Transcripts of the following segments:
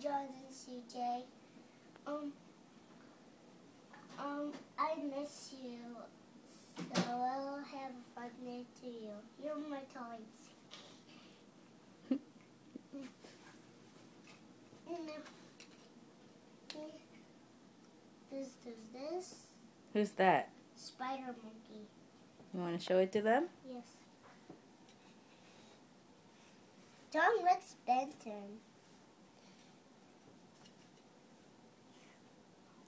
John and CJ. Um, um, I miss you. So I'll have a fun day to you. You're my toys. This does this. Who's that? Spider monkey. You want to show it to them? Yes. John Rex Ben 10.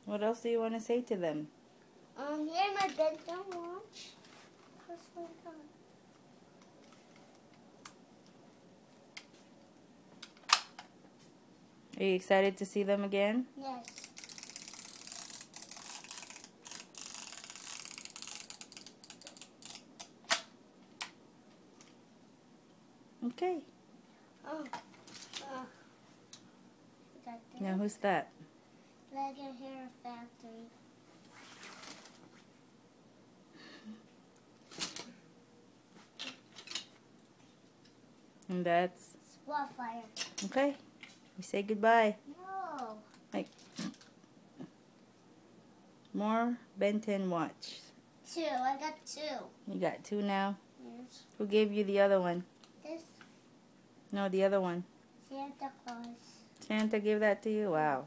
What else do you want to say to them? Um, here my Ben 10 watch. Press one time. Are you excited to see them again? Yes. Okay. Oh. Uh. Now who's that? Lego Hair Factory. And that's Spotfire. okay. We say goodbye. No. More Ben 10 watch. Two. I got two. You got two now. Yes. Who gave you the other one? This No, the other one. Santa Claus. Santa gave that to you? Wow.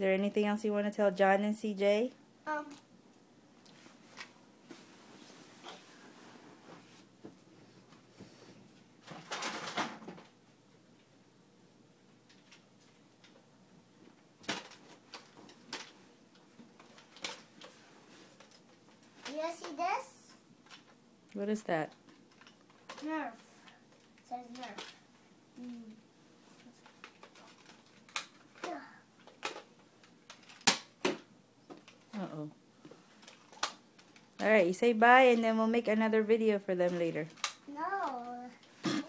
There anything else you want to tell John and CJ? Um. You see this? What is that? Nerf. It says Nerf. Uh-oh. Alright, you say bye and then we'll make another video for them later. No.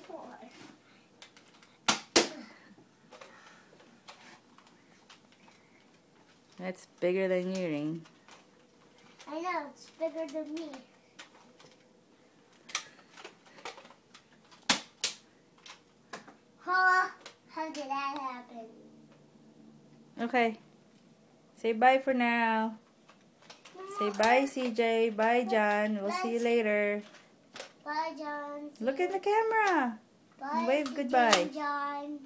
That's bigger than your ring. I know, it's bigger than me. Huh? How did that happen? Okay. Say bye for now. Say bye, CJ. Bye, John. We'll see you later. Bye, John. Look at the camera. Bye, wave CJ goodbye. John.